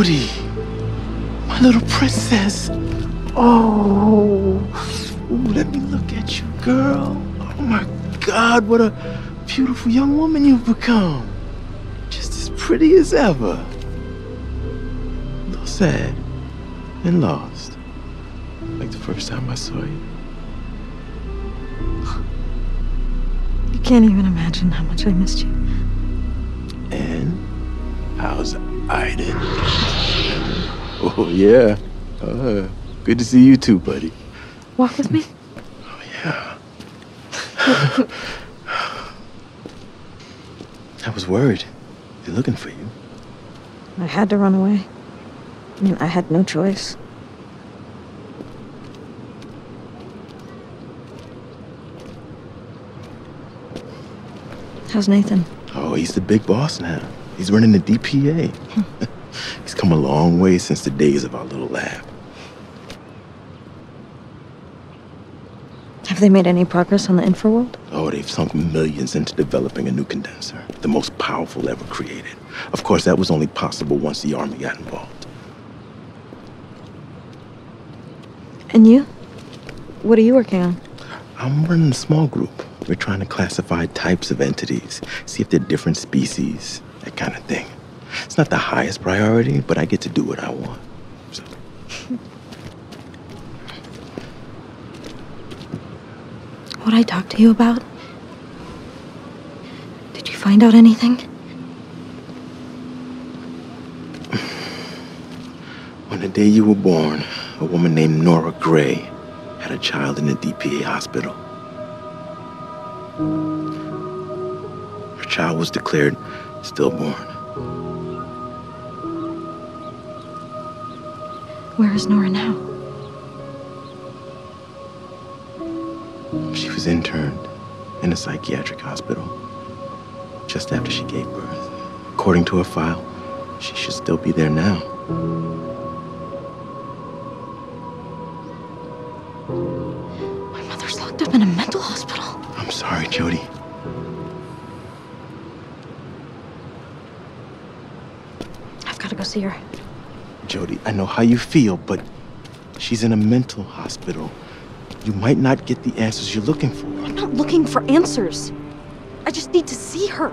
My little princess. Oh, Ooh, let me look at you, girl. Oh my God, what a beautiful young woman you've become. Just as pretty as ever. A little sad and lost, like the first time I saw you. You can't even imagine how much I missed you. And how's Aiden? Oh yeah, uh, good to see you too, buddy. Walk with me. Oh, yeah. I was worried. They're looking for you. I had to run away. I mean, I had no choice. How's Nathan? Oh, he's the big boss now. He's running the DPA. he's come a long way since the days of our little lab. Have they made any progress on the infraworld? Oh, they've sunk millions into developing a new condenser, the most powerful ever created. Of course, that was only possible once the Army got involved. And you? What are you working on? I'm running a small group. We're trying to classify types of entities, see if they're different species, that kind of thing. It's not the highest priority, but I get to do what I want. So. What I talked to you about? Did you find out anything? On the day you were born, a woman named Nora Gray had a child in the DPA hospital. Her child was declared stillborn. Where is Nora now? She was interned in a psychiatric hospital just after she gave birth. According to her file, she should still be there now. My mother's locked up in a mental hospital. I'm sorry, Jodie. I've got to go see her. I know how you feel, but she's in a mental hospital. You might not get the answers you're looking for. I'm not looking for answers. I just need to see her.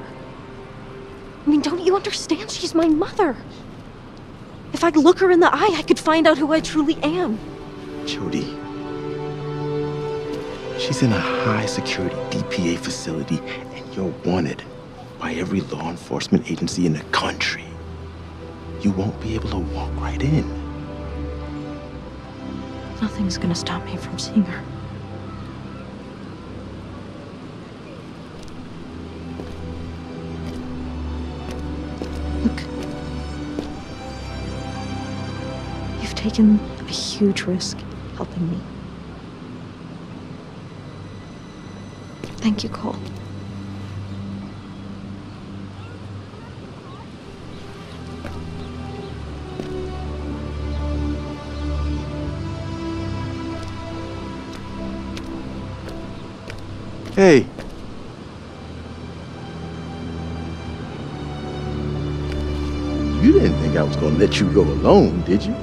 I mean, don't you understand? She's my mother. If I'd look her in the eye, I could find out who I truly am. Jodie. She's in a high security DPA facility, and you're wanted by every law enforcement agency in the country. You won't be able to walk right in. Nothing's gonna stop me from seeing her. Look. You've taken a huge risk helping me. Thank you, Cole. Hey. You didn't think I was gonna let you go alone, did you?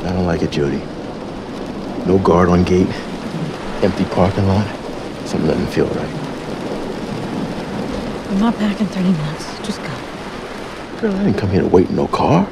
I don't like it, Jodie. No guard on gate, empty parking lot. Something doesn't feel right. I'm not back in 30 minutes. Just go. Girl, I didn't come here to wait in no car.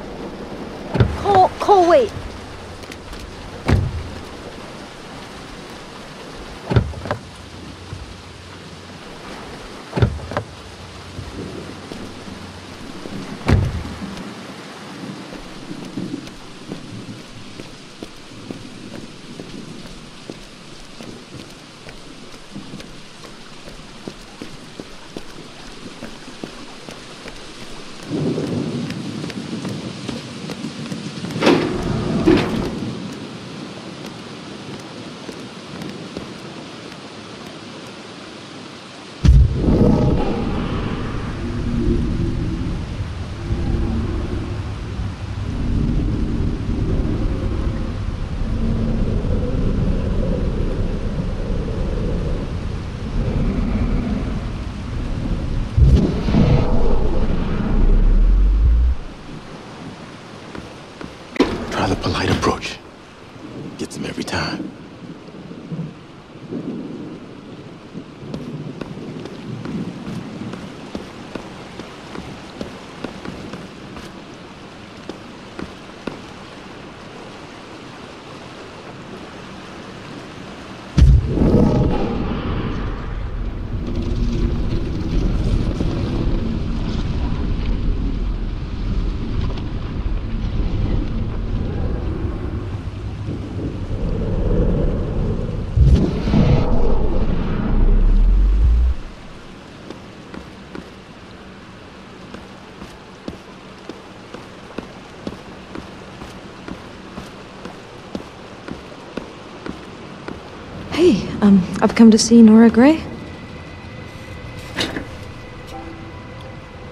Um, I've come to see Nora Gray.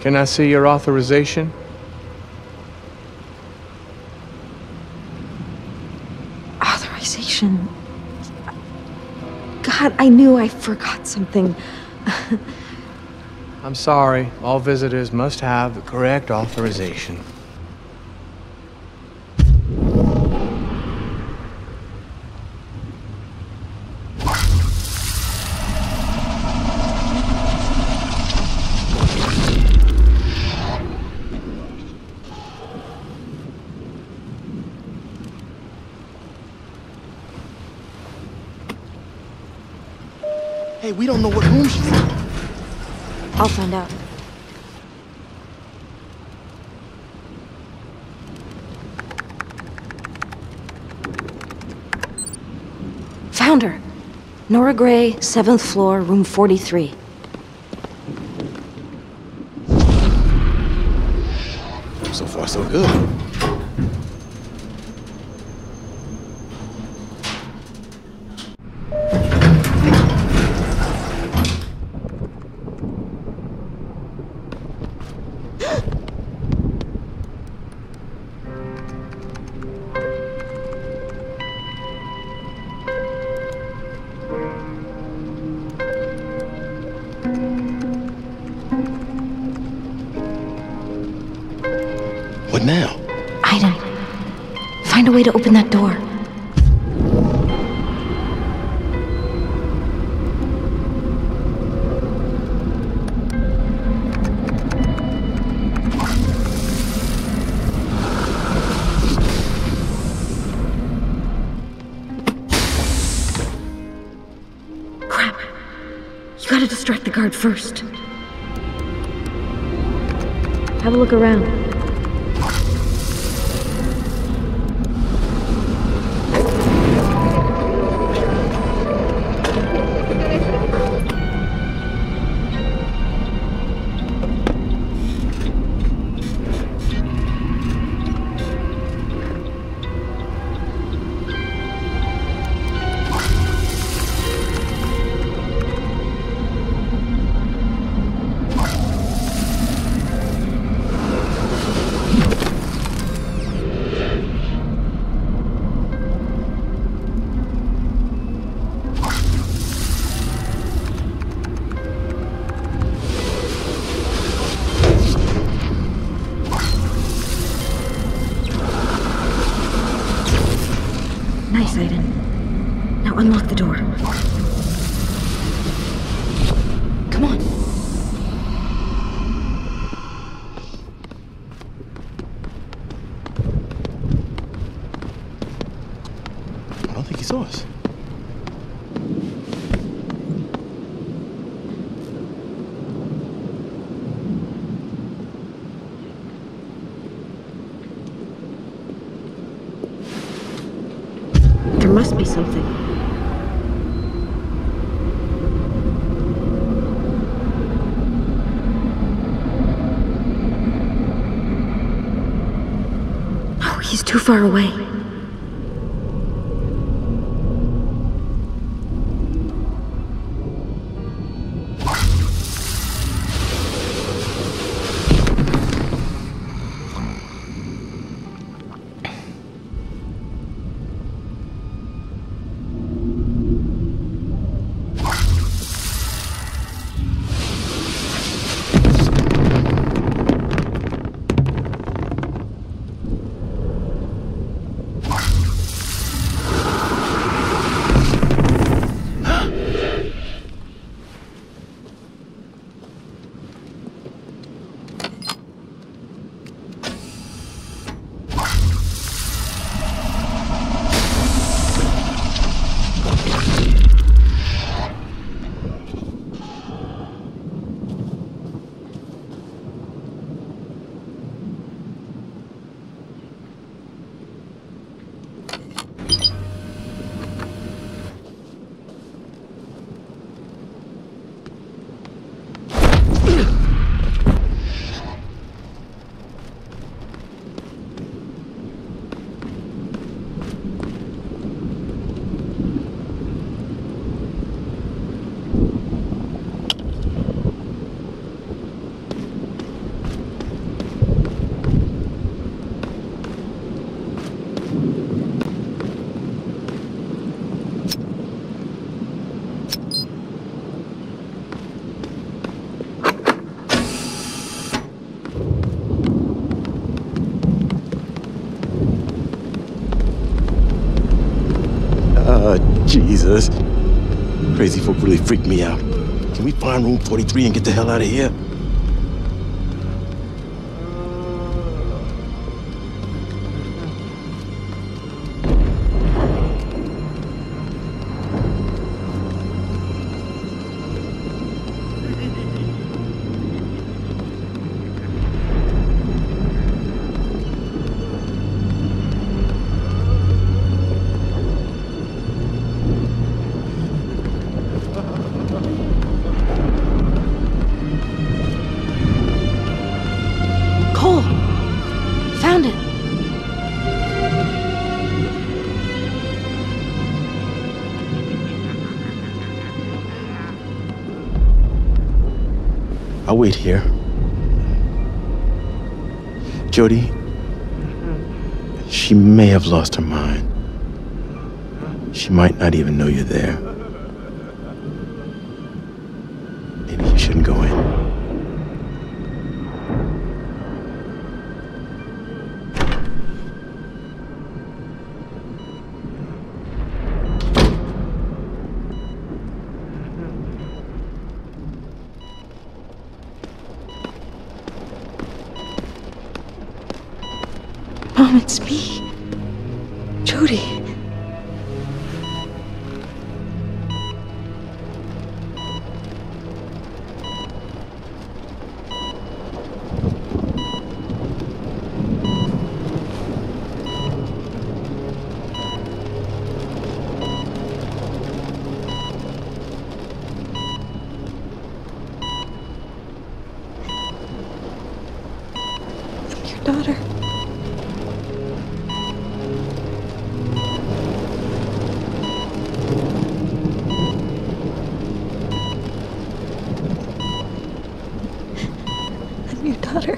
Can I see your authorization? Authorization. God, I knew I forgot something. I'm sorry. All visitors must have the correct authorization. Don't know what room she's in. I'll find out. Found her. Nora Gray, 7th floor, room 43. Way to open that door. Crap. You gotta distract the guard first. Something. Oh, he's too far away. Jesus. Crazy folk really freaked me out. Can we find room 43 and get the hell out of here? May have lost her mind. She might not even know you're there. I'm your daughter.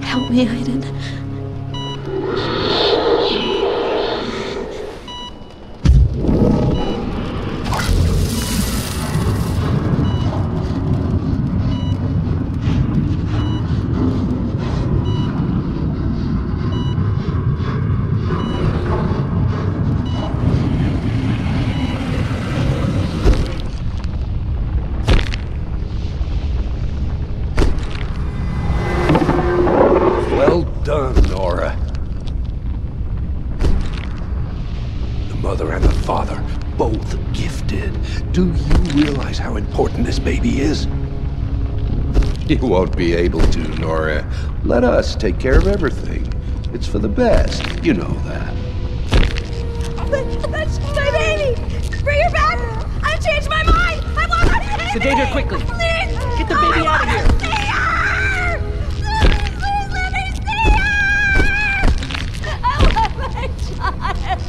Help me, Aiden. Won't be able to, Nora. Let us take care of everything. It's for the best. You know that. That's my baby! Bring her back! I changed my mind! I want my baby! Sedate her quickly. Please! Get the baby out of here. See her! Please, please let me see her! I want my child!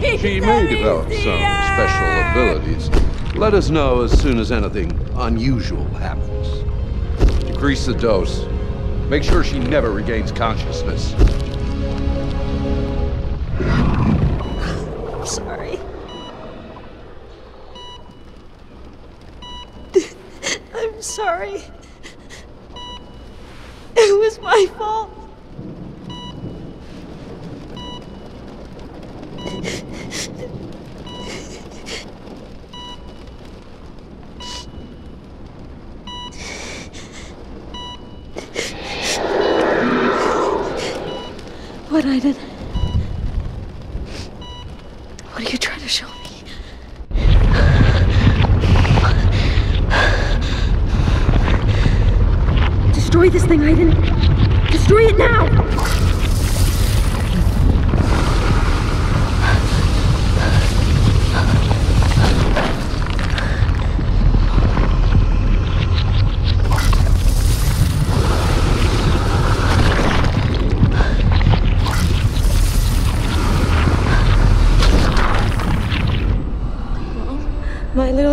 Please She let may me develop see some her! special abilities. Let us know as soon as anything unusual happens. Decrease the dose. Make sure she never regains consciousness.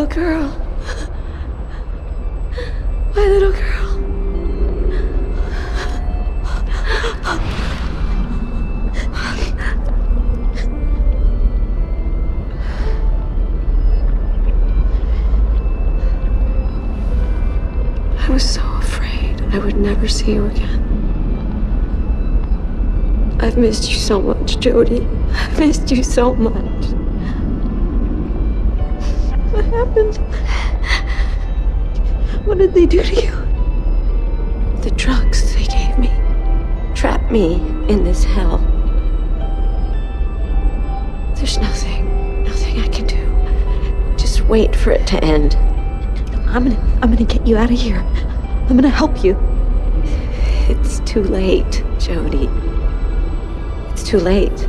Little girl. My little girl. I was so afraid I would never see you again. I've missed you so much, Jodie. I've missed you so much. Happened? What did they do to you? The drugs they gave me trapped me in this hell. There's nothing, nothing I can do. Just wait for it to end. I'm gonna, I'm gonna get you out of here. I'm gonna help you. It's too late, Jodie. It's too late.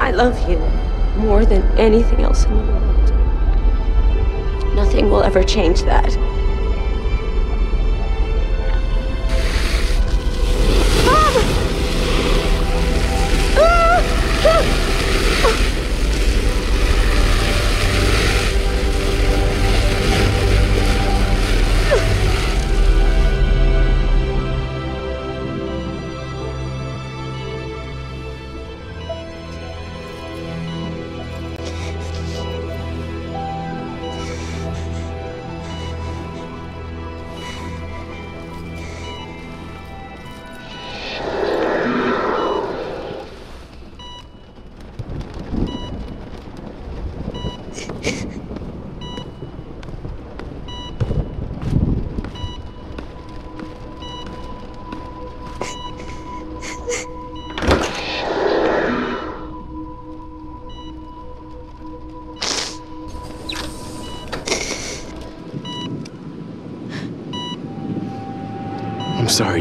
I love you more than anything else in the world. Nothing will ever change that.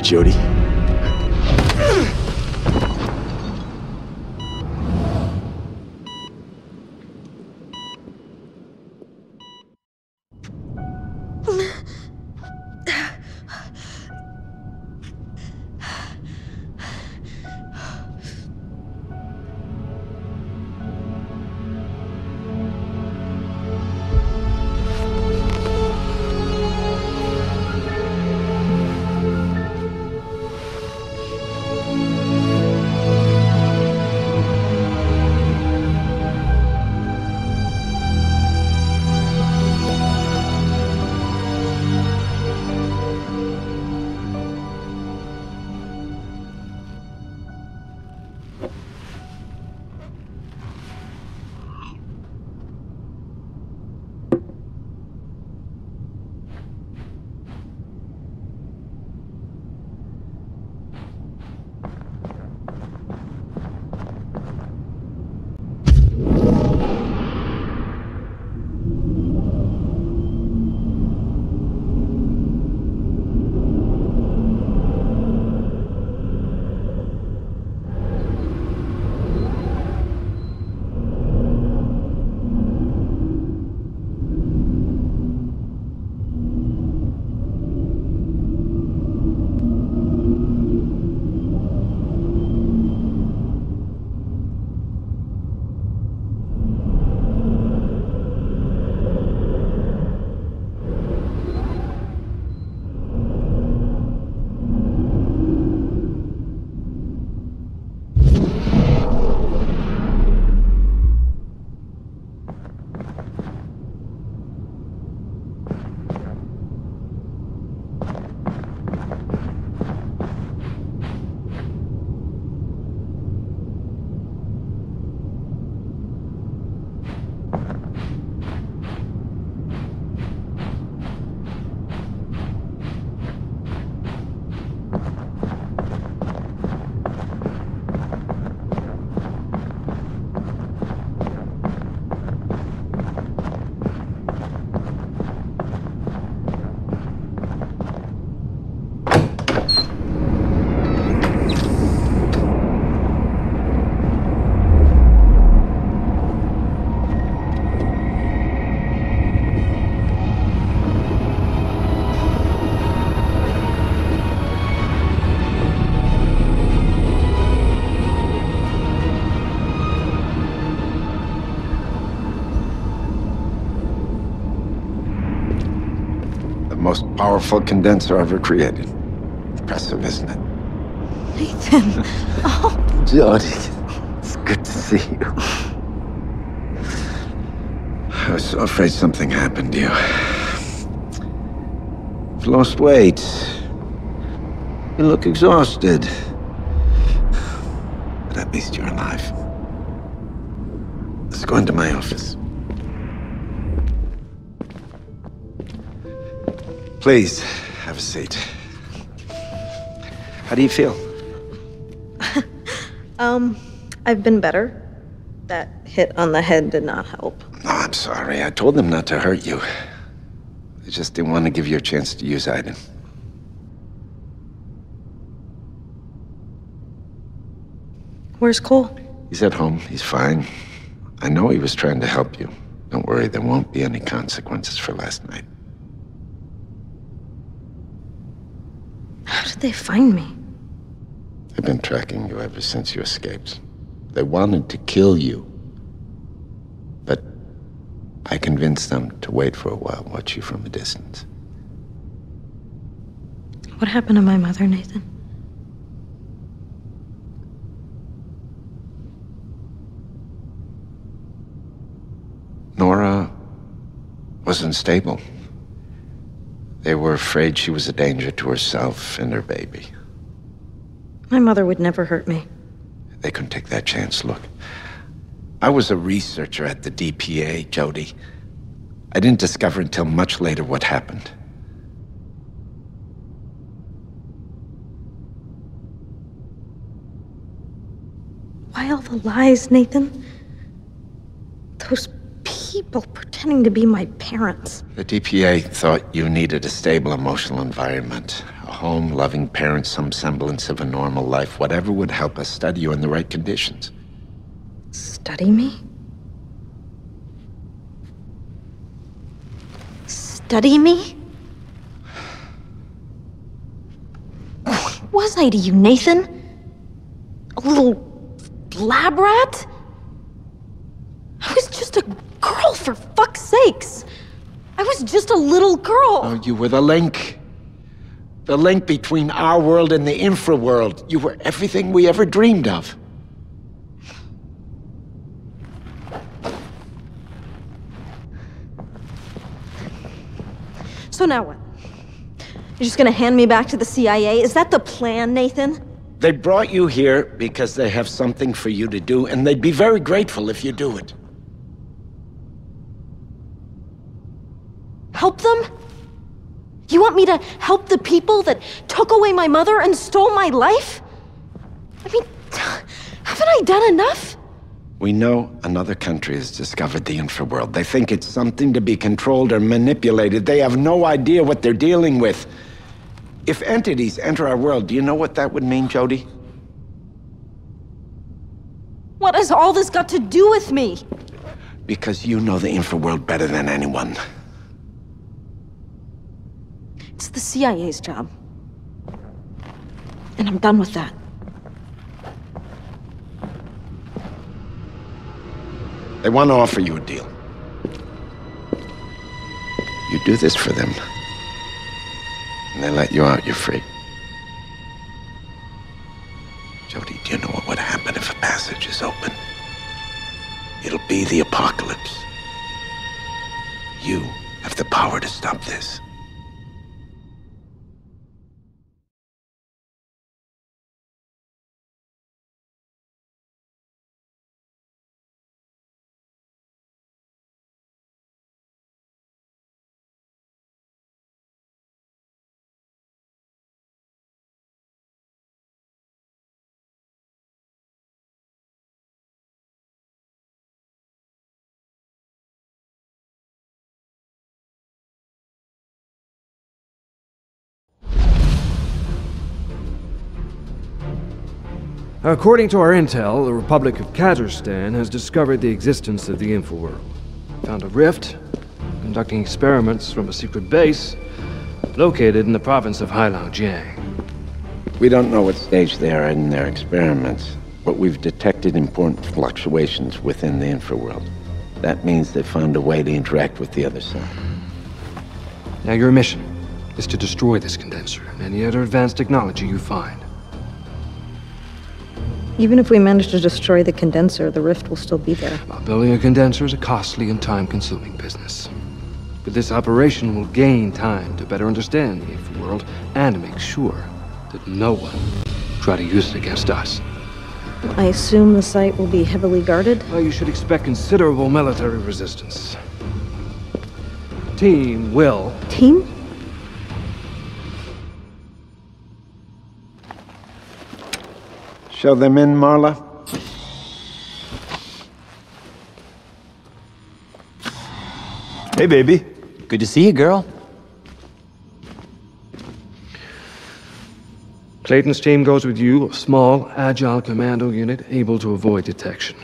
Jodie. Powerful condenser ever created. Impressive, isn't it? Nathan. Oh. Jodie, it's good to see you. I was so afraid something happened to you. You've lost weight. You look exhausted. But at least you're alive. Let's go into my office. Please, have a seat. How do you feel? Um, I've been better. That hit on the head did not help. No, I'm sorry. I told them not to hurt you. I just didn't want to give you a chance to use Aiden. Where's Cole? He's at home. He's fine. I know he was trying to help you. Don't worry, there won't be any consequences for last night. How did they find me? They've been tracking you ever since you escaped. They wanted to kill you. But I convinced them to wait for a while, watch you from a distance. What happened to my mother, Nathan? Nora wasn't stable. They were afraid she was a danger to herself and her baby. My mother would never hurt me. They couldn't take that chance. Look, I was a researcher at the DPA, Jodie. I didn't discover until much later what happened. Why all the lies, Nathan? Those people pretending to be my parents. The DPA thought you needed a stable emotional environment. A home, loving parents, some semblance of a normal life, whatever would help us study you in the right conditions. Study me? Study me? What was I to you, Nathan? A little lab rat? I was just a girl, for fuck's sakes. I was just a little girl. Oh, you were the link. The link between our world and the infra world. You were everything we ever dreamed of. So now what? You're just gonna hand me back to the CIA? Is that the plan, Nathan? They brought you here because they have something for you to do, and they'd be very grateful if you do it. Help them? You want me to help the people that took away my mother and stole my life? I mean, haven't I done enough? We know another country has discovered the infraworld. They think it's something to be controlled or manipulated. They have no idea what they're dealing with. If entities enter our world, do you know what that would mean, Jodie? What has all this got to do with me? Because you know the infraworld better than anyone. It's the CIA's job. And I'm done with that. They want to offer you a deal. You do this for them, and they let you out, you're free. Jodie, do you know what would happen if a passage is open? It'll be the apocalypse. You have the power to stop this. According to our intel, the Republic of Kazakhstan has discovered the existence of the Infraworld. Found a rift, conducting experiments from a secret base located in the province of Heilongjiang. We don't know what stage they are in their experiments, but we've detected important fluctuations within the infraworld. That means they found a way to interact with the other side. Now, your mission. is to destroy this condenser and any other advanced technology you find. Even if we manage to destroy the condenser, the rift will still be there. Building a condenser is a costly and time-consuming business. But this operation will gain time to better understand the world and make sure that no one try to use it against us. I assume the site will be heavily guarded. Well, you should expect considerable military resistance. Team will Team? Show them in, Marla. Hey, baby. Good to see you, girl. Clayton's team goes with you, a small, agile commando unit able to avoid detection.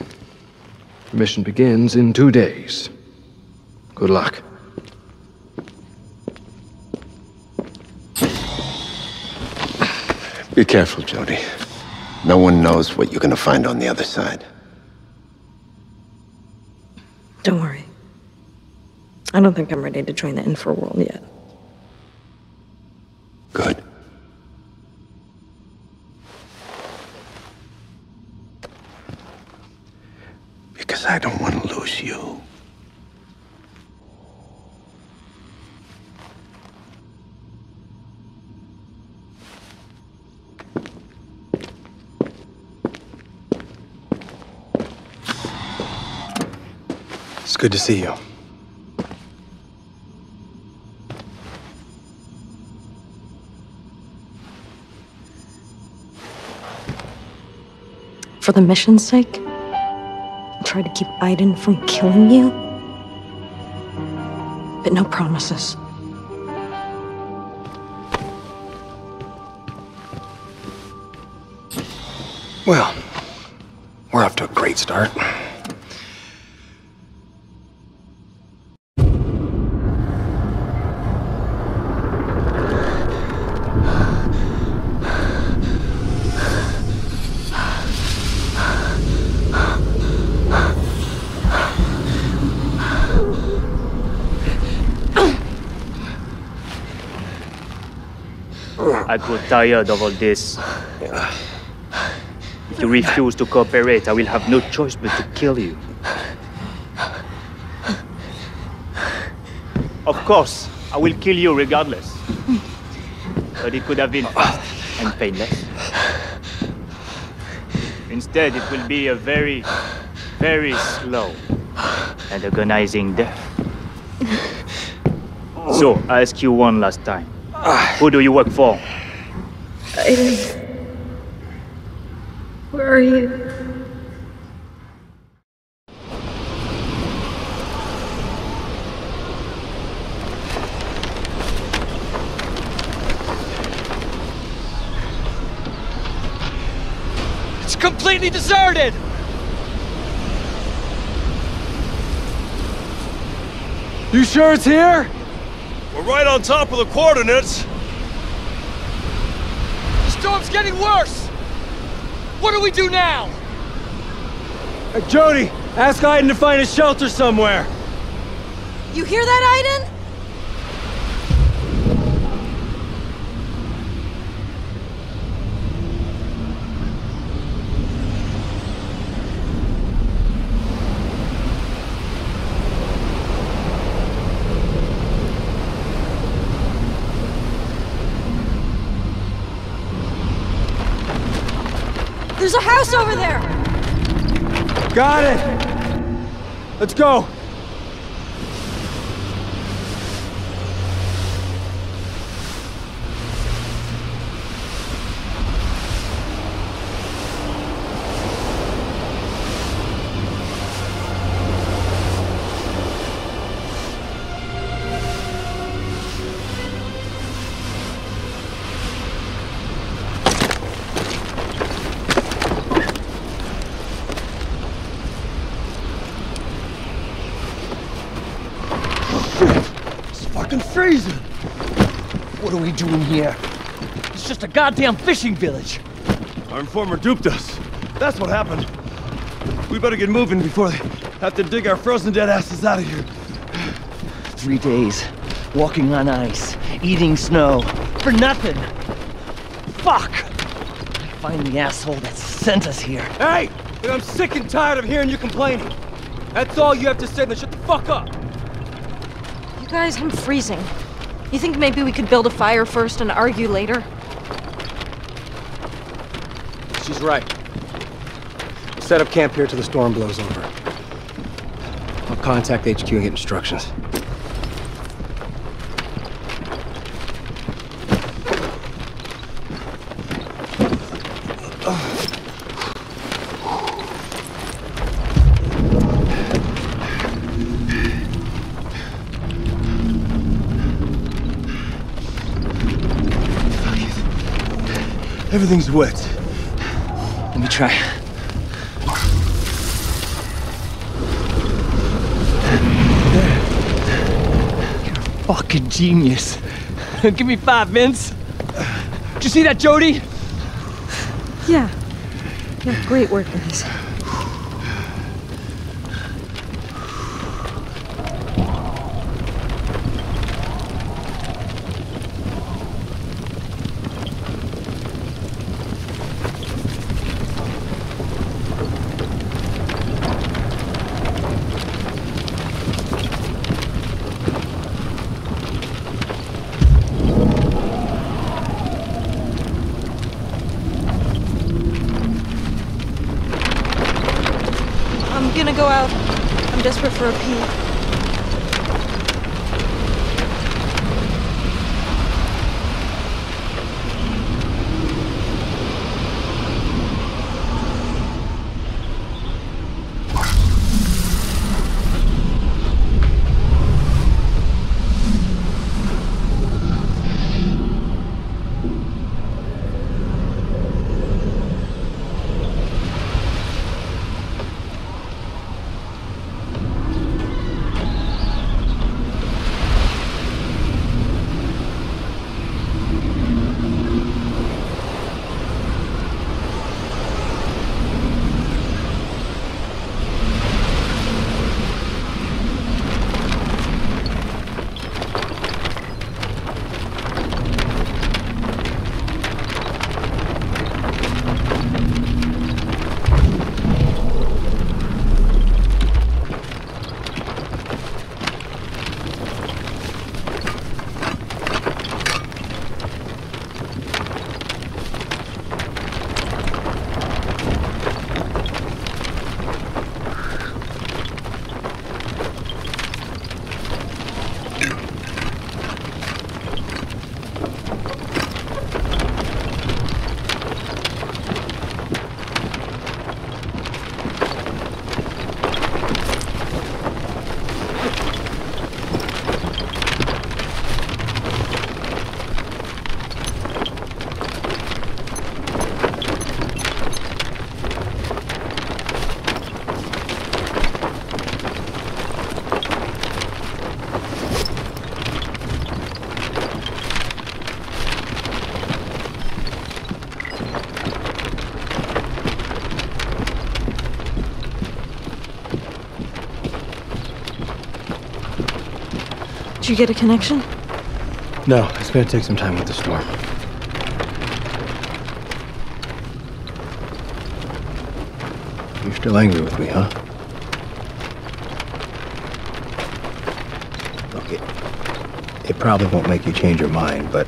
The mission begins in two days. Good luck. Be careful, Jodie. No one knows what you're gonna find on the other side. Don't worry. I don't think I'm ready to join the infraworld yet. Good. Because I don't want to lose you. It's good to see you. For the mission's sake? Try to keep Aiden from killing you? But no promises. Well, we're off to a great start. I got tired of all this. If you refuse to cooperate, I will have no choice but to kill you. Of course, I will kill you regardless. But it could have been fast and painless. Instead, it will be a very, very slow and agonizing death. So, I ask you one last time. Who do you work for? Aiden. Where are you? It's completely deserted! You sure it's here? We're right on top of the coordinates. The getting worse! What do we do now? Jodie, ask Aiden to find a shelter somewhere. You hear that, Aiden? Over there! Got it! Let's go! Are we doing here? It's just a goddamn fishing village. Our informer duped us. That's what happened. We better get moving before they have to dig our frozen dead asses out of here. Three days. Walking on ice, eating snow, for nothing. Fuck! Find the asshole that sent us here. Hey! I'm sick and tired of hearing you complaining. That's all you have to say, then shut the fuck up. You guys, I'm freezing. You think maybe we could build a fire first and argue later? She's right. We'll Set up camp here till the storm blows over. I'll contact HQ and get instructions. Everything's wet. Let me try. You're a fucking genius. Give me five minutes. Did you see that, Jodie? Yeah. Yeah, great work, guys. You get a connection? No, it's gonna take some time with the storm. You're still angry with me, huh? Look, it, it probably won't make you change your mind, but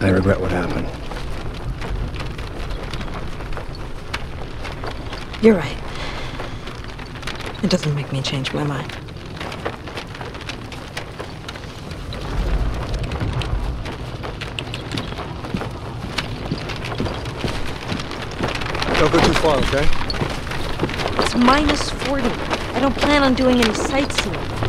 I regret what happened. You're right. It doesn't make me change my mind. Don't go too far, okay? It's minus 40. I don't plan on doing any sightseeing.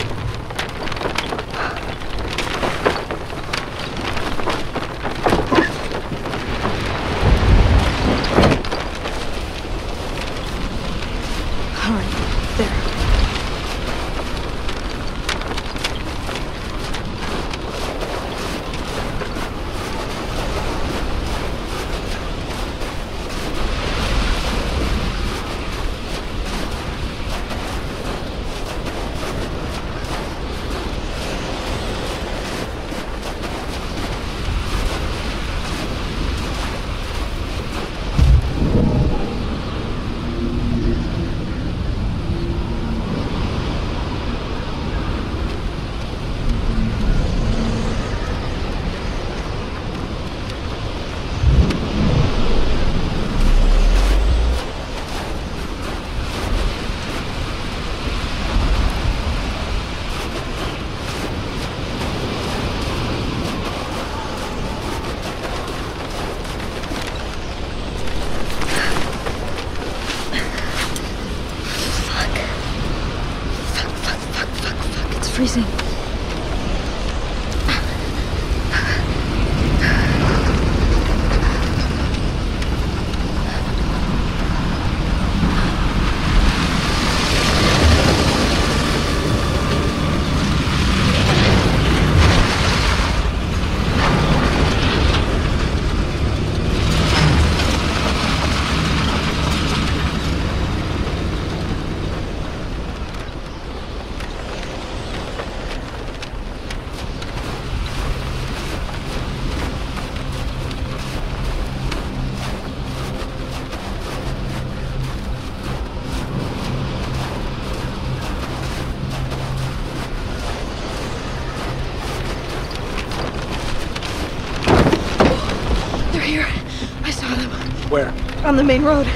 On the main road.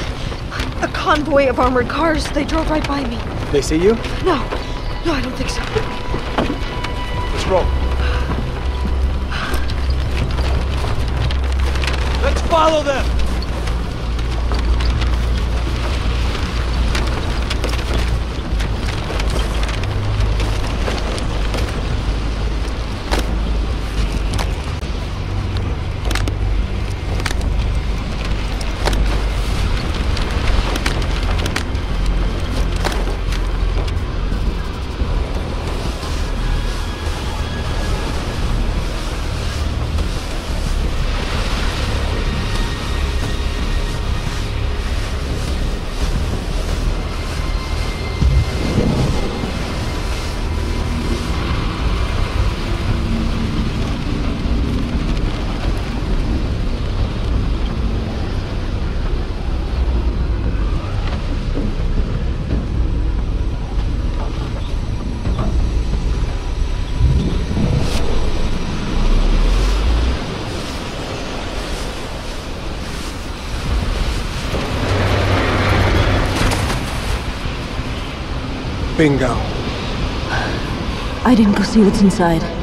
A convoy of armored cars. They drove right by me. They see you? No. No, I don't think so. Let's roll. Let's follow them! Bingo. I didn't go see what's inside.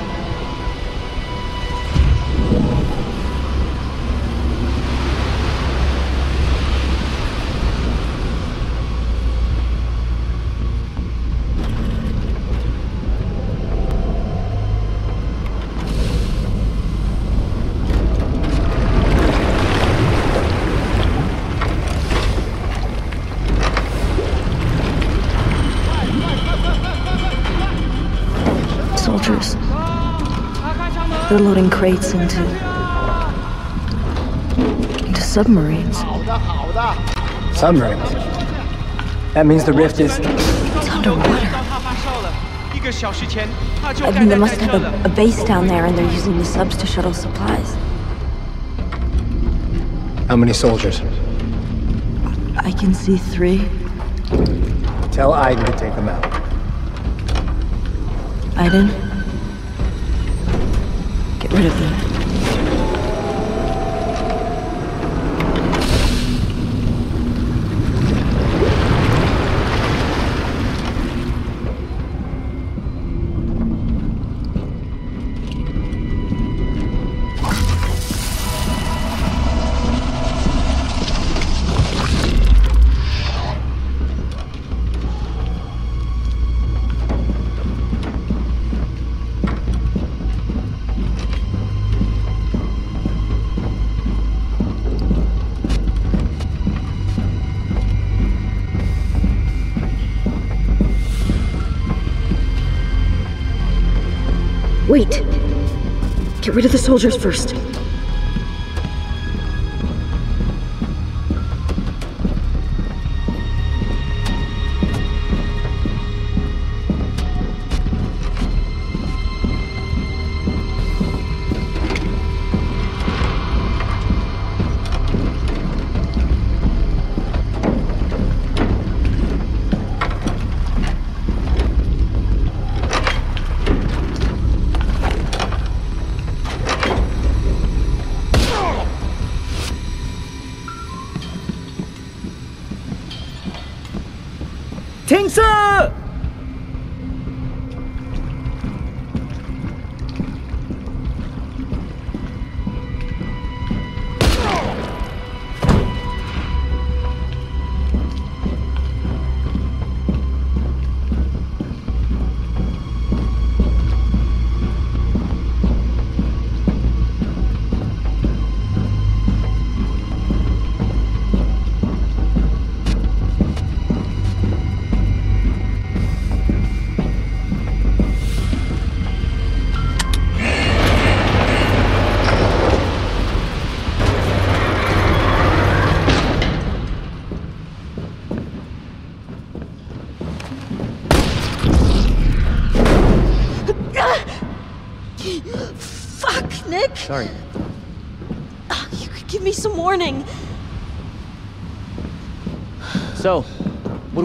Crates into. into submarines. Submarines. That means the rift is. It's underwater. I mean, they must have a, a base down there and they're using the subs to shuttle supplies. How many soldiers? I can see three. Tell Aiden to take them out. Aiden? Rid of them. Wait! Get rid of the soldiers first.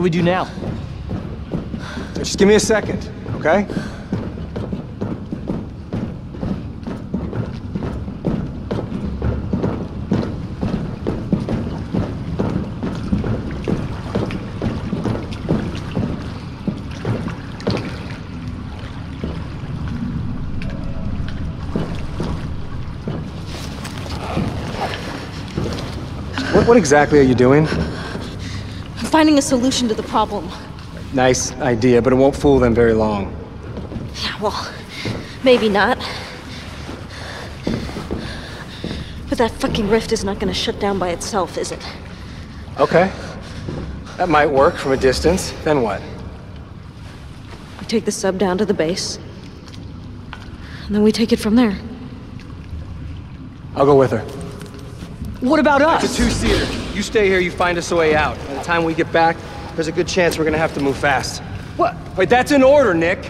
we do now? Just give me a second, okay? What, exactly are you doing? I'm finding a solution to the problem. Nice idea, but it won't fool them very long. Yeah, well, maybe not. But that fucking rift is not gonna shut down by itself, is it? Okay. That might work from a distance. Then what? We take the sub down to the base. And then we take it from there. I'll go with her. What about us? It's a two-seater. You stay here, you find us a way out. Time we get back, there's a good chance we're gonna have to move fast. What? Wait, that's an order, Nick.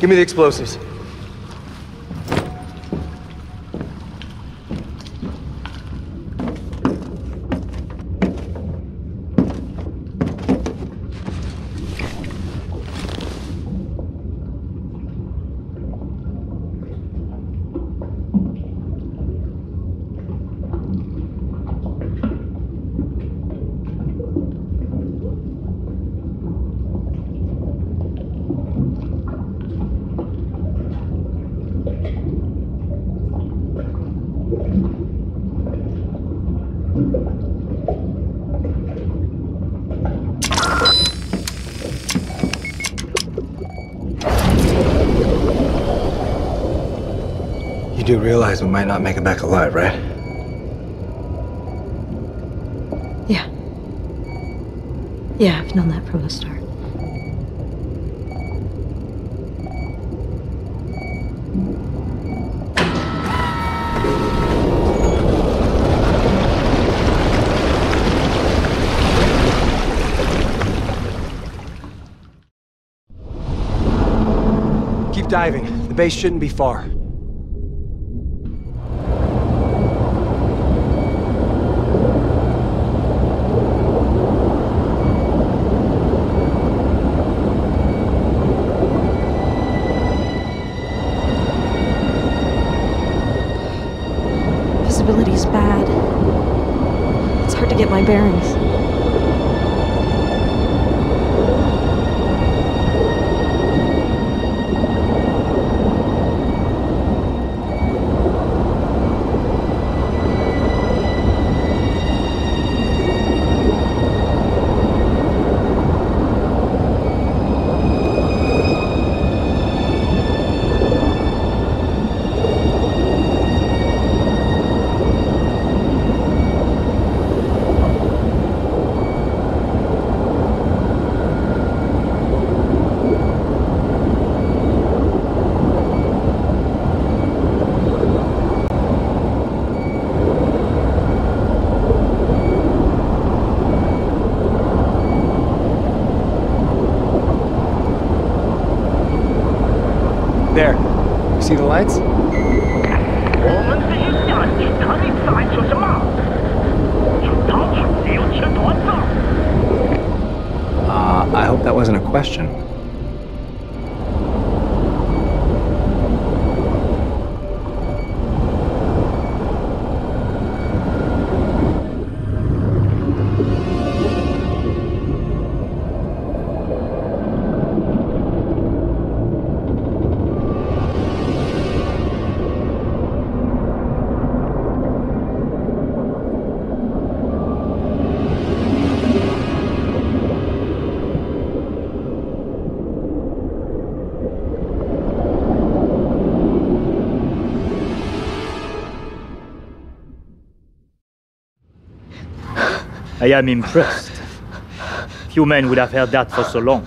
Give me the explosives. You do realize we might not make it back alive, right? Yeah. Yeah, I've known that from the start. Keep diving. The base shouldn't be far. Visibility's bad. It's hard to get my bearings. There. You see the lights? I am impressed. Few men would have held that for so long.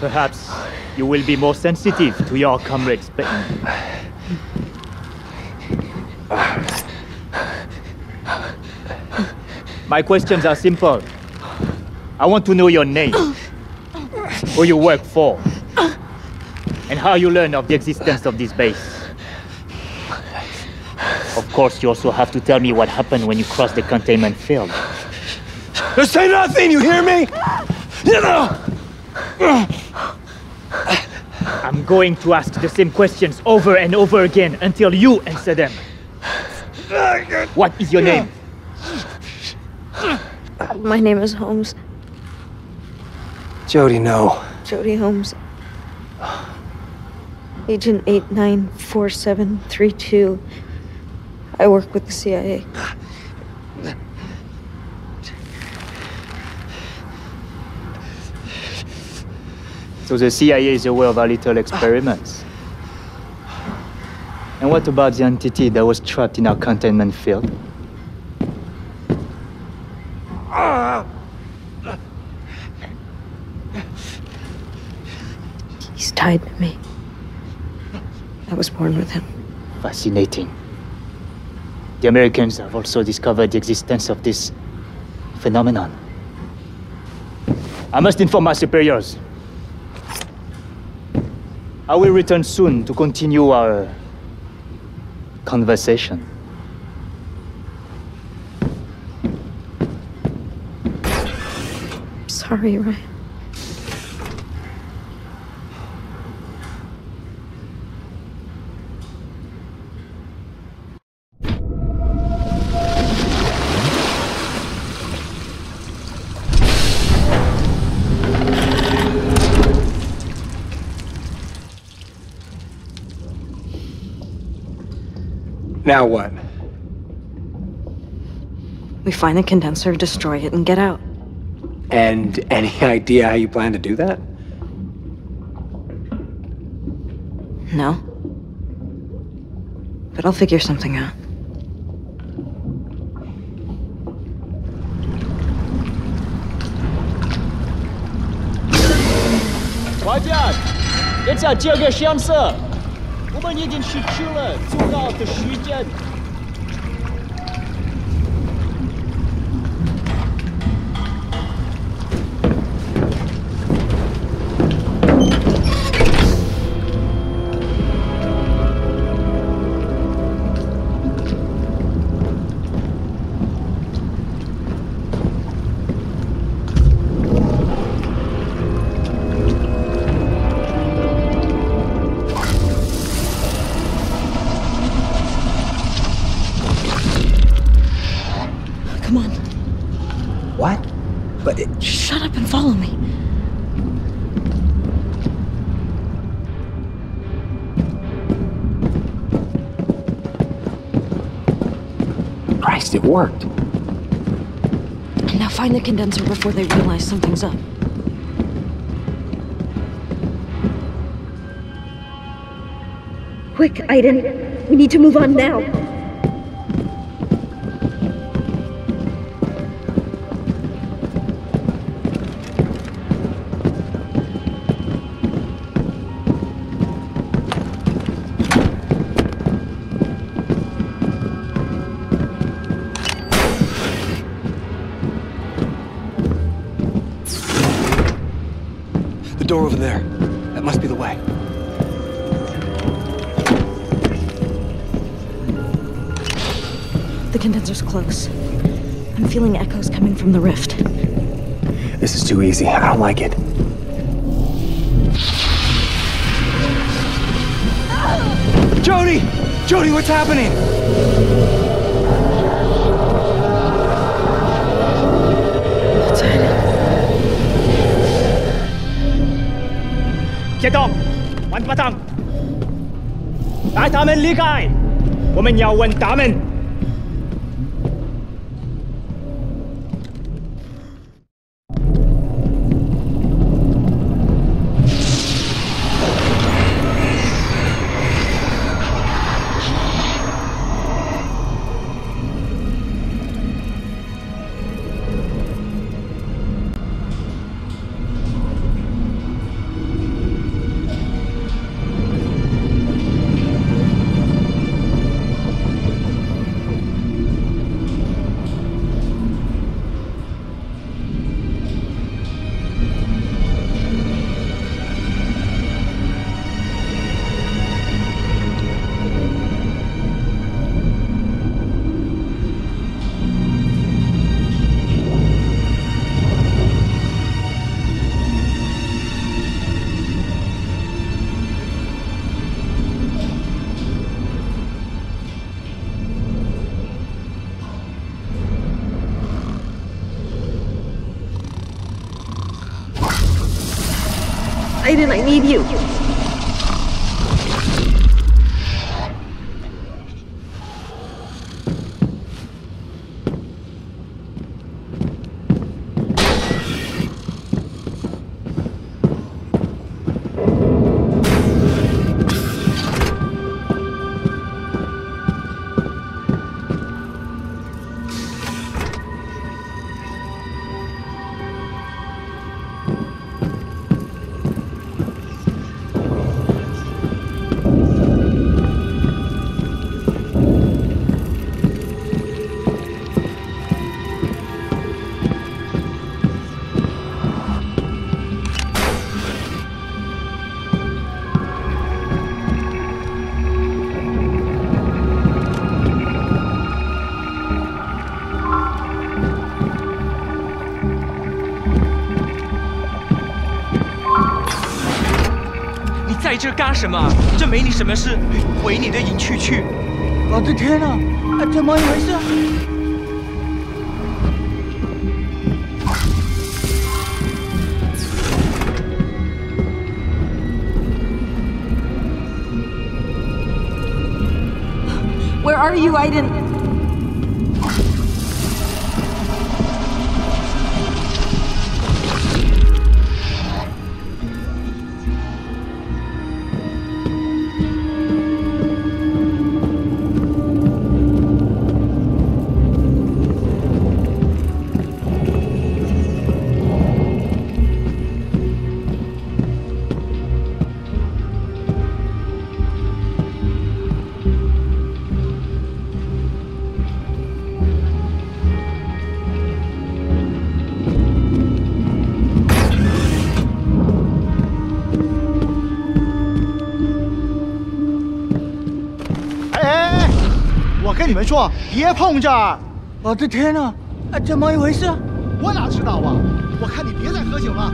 Perhaps you will be more sensitive to your comrade's pain. My questions are simple. I want to know your name, who you work for, and how you learn of the existence of this base. Of course, you also have to tell me what happened when you crossed the containment field. Just say nothing, you hear me? You know! I'm going to ask the same questions over and over again until you answer them. What is your name? My name is Holmes. Jodie, no. Jodie Holmes. Agent 894732. I work with the CIA. So the CIA is aware of our little experiments. And what about the entity that was trapped in our containment field? He's tied to me. I was born with him. Fascinating. The Americans have also discovered the existence of this phenomenon. I must inform my superiors. I will return soon to continue our conversation. Sorry, Ryan. Now what? We find the condenser, destroy it, and get out. And any idea how you plan to do that? No. But I'll figure something out. Watch out! It's a Jiu Ge Компаниядан шитчила, цугалты шитят. Find the condenser before they realize something's up. Quick, Aiden. We need to move on now. monster's close. I'm feeling echoes coming from the rift. This is too easy. I don't like it. Jodie! Jodie, what's happening? Get up! 玩不当！来他们离开！我们要问他们。Need you. 这干什么？这没你什么事，回你的营区去。我的天哪，啊怎么一回事？Where are you, Aiden? “跟你们说，别碰这儿！我的天哪，这怎么一回事？我哪知道啊！我看你别再喝酒了。”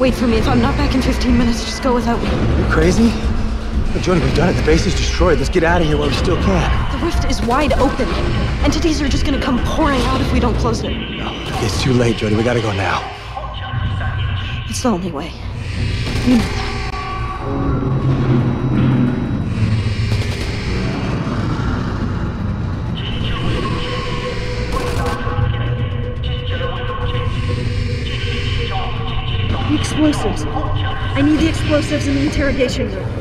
Wait for me. If I'm not back in 15 minutes, just go without me. You crazy? Look, Jodie, we've done it. The base is destroyed. Let's get out of here while we still can. The rift is wide open. Entities are just gonna come pouring out if we don't close it. No, It's too late, Jodie. We gotta go now. It's the only way. You know explosives. I need the explosives in the interrogation room.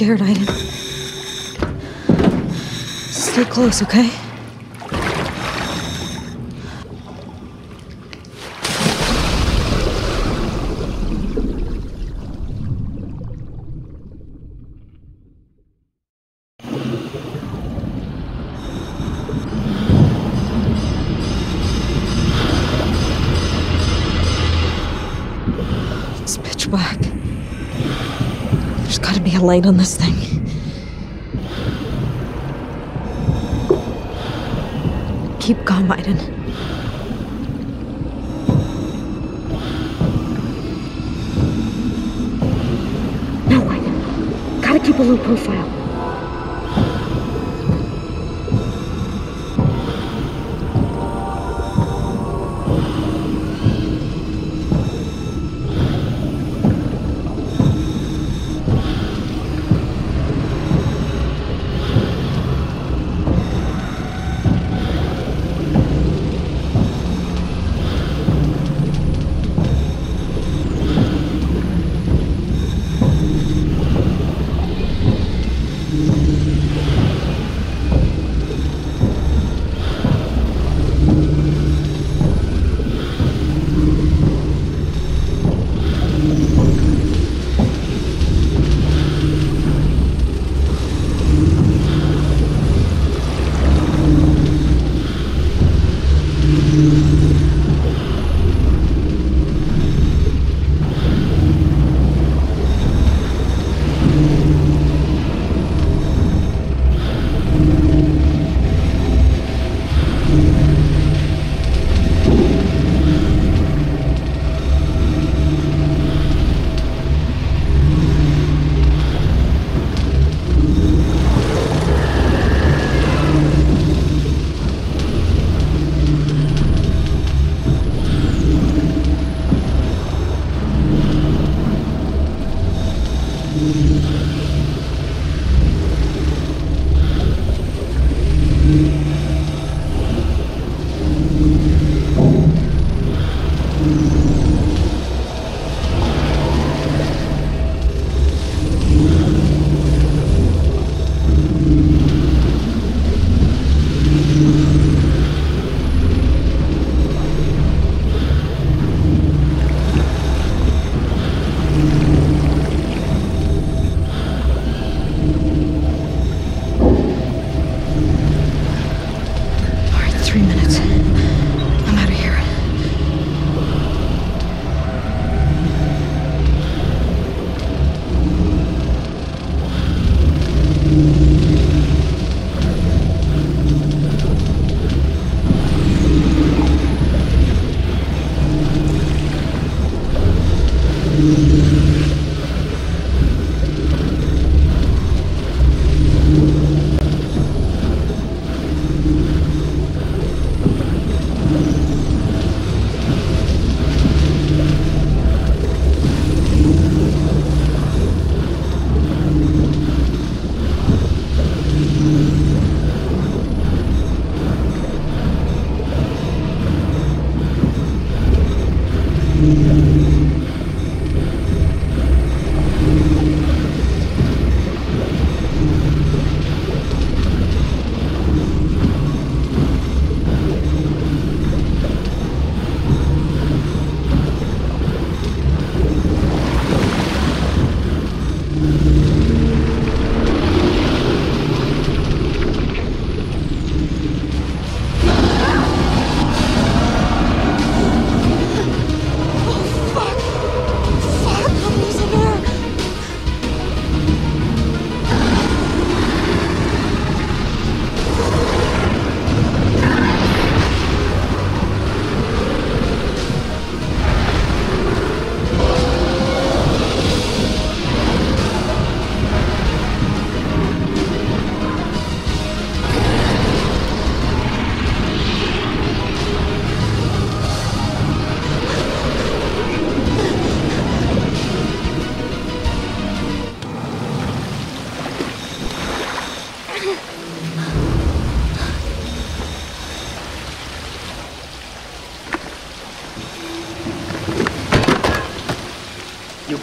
Scared, Aiden. Stay close, okay? Light on this thing. Keep calm, Aiden. No, Aiden. Gotta keep a low profile.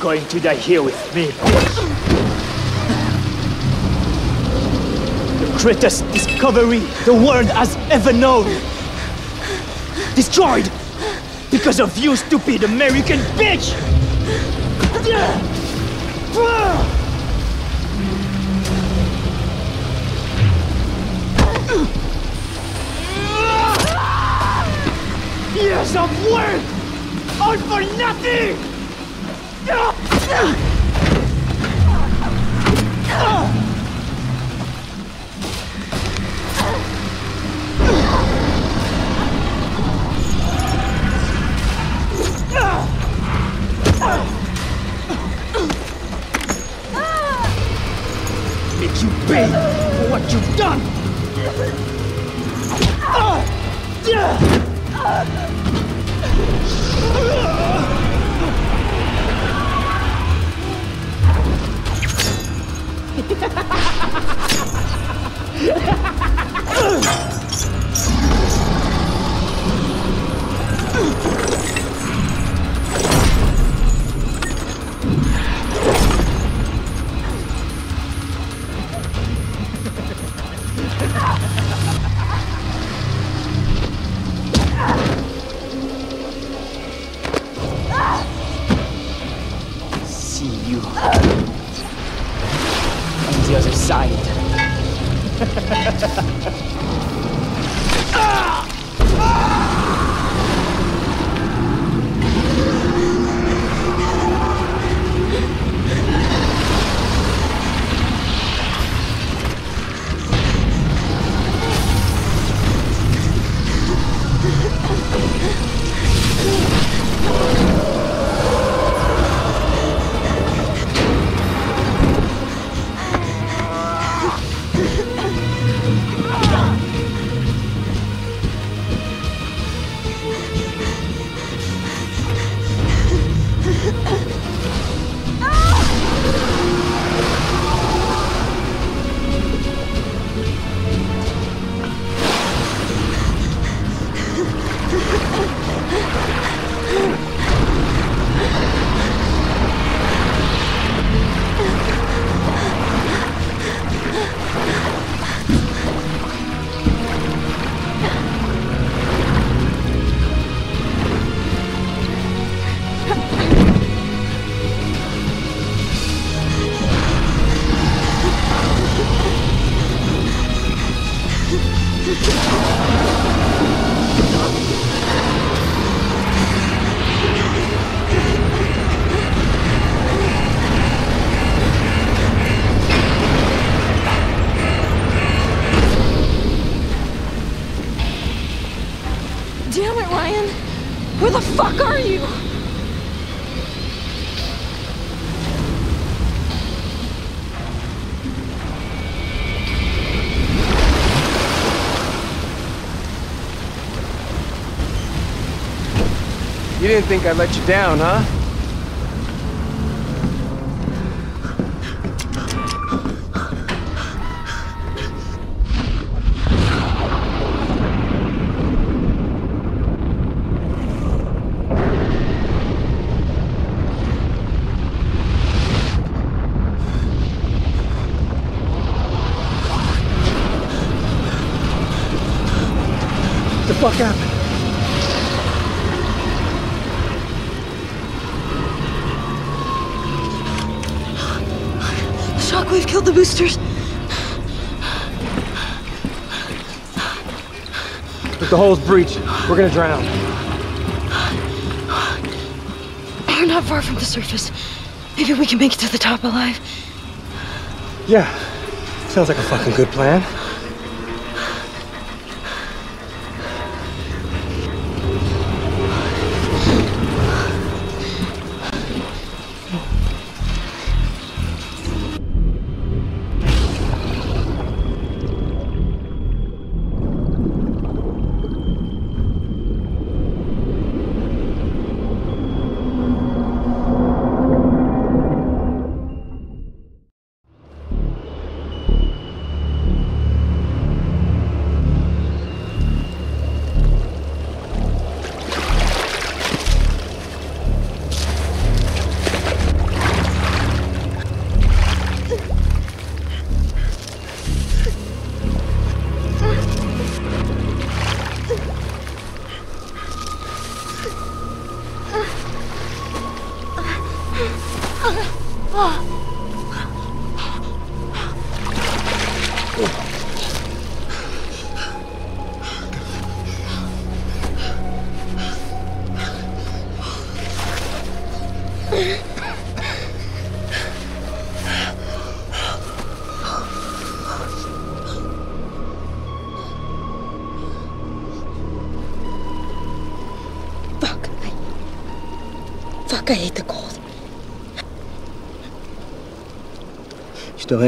Going to die here with me. The greatest discovery the world has ever known. Destroyed because of you, stupid American bitch! Years of work! All for nothing! Make See you side. Damn ah! You didn't think I'd let you down, huh? The fuck happened? Shockwave killed the boosters. But the hole's breached, We're gonna drown. We're not far from the surface. Maybe we can make it to the top alive. Yeah. Sounds like a fucking good plan.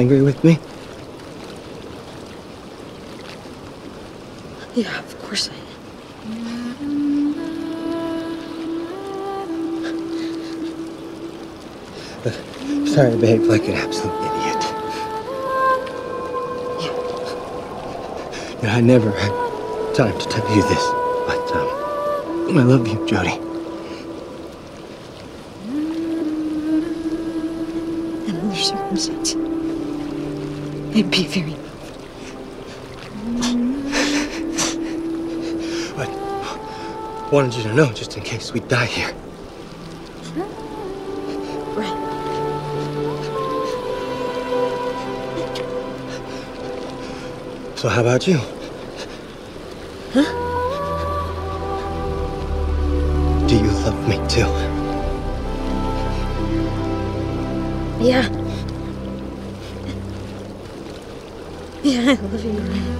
Angry with me? Yeah, of course I am. Sorry I behaved like an absolute idiot. Yeah, I never had time to tell you this, but um, I love you, Jodie. Other circumstances, I'd be very. Wanted you to know just in case we die here. Right. So how about you? Huh? Do you love me too? Yeah. Yeah, I love